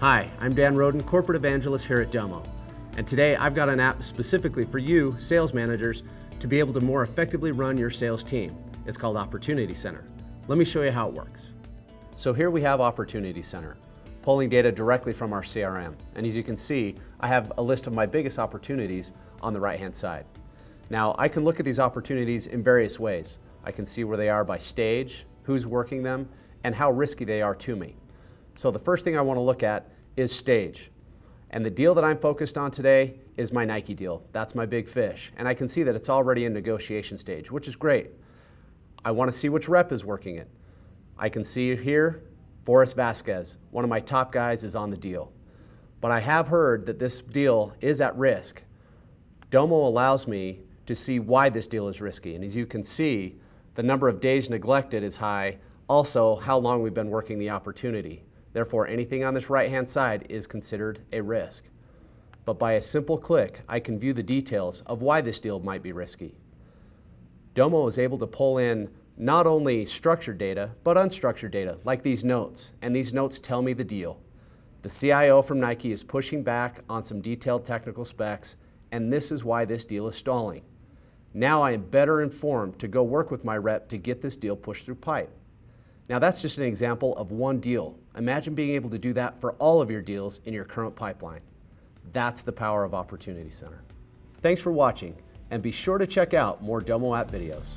Hi, I'm Dan Roden, Corporate Evangelist here at Domo. And today I've got an app specifically for you, sales managers, to be able to more effectively run your sales team. It's called Opportunity Center. Let me show you how it works. So here we have Opportunity Center, pulling data directly from our CRM. And as you can see, I have a list of my biggest opportunities on the right-hand side. Now, I can look at these opportunities in various ways. I can see where they are by stage, who's working them, and how risky they are to me. So the first thing I want to look at is stage. And the deal that I'm focused on today is my Nike deal. That's my big fish. And I can see that it's already in negotiation stage, which is great. I want to see which rep is working it. I can see here, Forrest Vasquez, one of my top guys, is on the deal. But I have heard that this deal is at risk. Domo allows me to see why this deal is risky. And as you can see, the number of days neglected is high, also how long we've been working the opportunity. Therefore, anything on this right-hand side is considered a risk. But by a simple click, I can view the details of why this deal might be risky. Domo is able to pull in not only structured data, but unstructured data, like these notes, and these notes tell me the deal. The CIO from Nike is pushing back on some detailed technical specs, and this is why this deal is stalling. Now I am better informed to go work with my rep to get this deal pushed through pipe. Now that's just an example of one deal. Imagine being able to do that for all of your deals in your current pipeline. That's the power of Opportunity Center. Thanks for watching, and be sure to check out more Domo app videos.